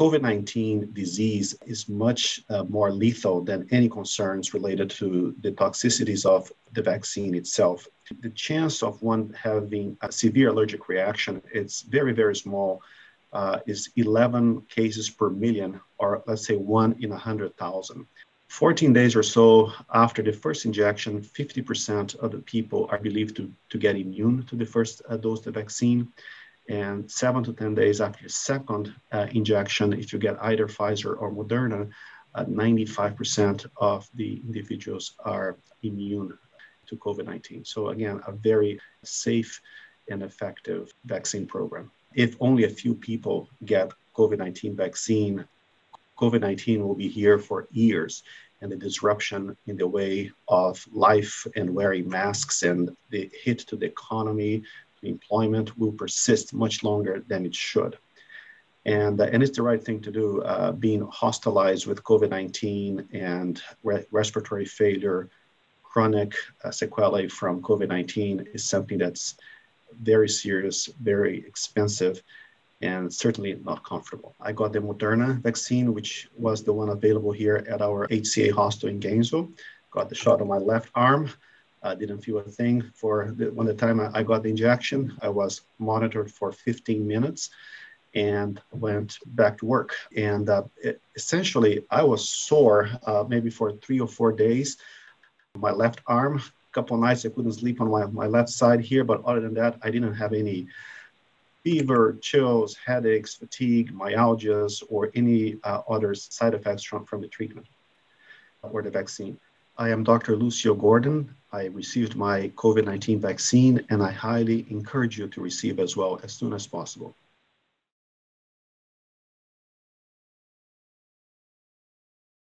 COVID 19 disease is much uh, more lethal than any concerns related to the toxicities of the vaccine itself. The chance of one having a severe allergic reaction it's very, very small. Uh, is 11 cases per million, or let's say one in 100,000. 14 days or so after the first injection, 50% of the people are believed to, to get immune to the first uh, dose of the vaccine and seven to 10 days after the second uh, injection, if you get either Pfizer or Moderna, uh, 95% of the individuals are immune to COVID 19. So, again, a very safe and effective vaccine program. If only a few people get COVID 19 vaccine, COVID 19 will be here for years. And the disruption in the way of life and wearing masks and the hit to the economy, employment will persist much longer than it should. And, uh, and it's the right thing to do. Uh, being hospitalized with COVID 19 and re- respiratory failure, chronic uh, sequelae from COVID 19 is something that's very serious, very expensive, and certainly not comfortable. I got the Moderna vaccine, which was the one available here at our HCA hospital in Gainesville. Got the shot on my left arm. I didn't feel a thing for the, when the time I, I got the injection. I was monitored for 15 minutes and went back to work. And uh, it, essentially, I was sore uh, maybe for three or four days. My left arm, a couple nights I couldn't sleep on my, my left side here, but other than that, I didn't have any fever, chills, headaches, fatigue, myalgias, or any uh, other side effects from, from the treatment or the vaccine. I am Dr. Lucio Gordan. I received my COVID 19 vaccine and I highly encourage you to receive as well as soon as possible.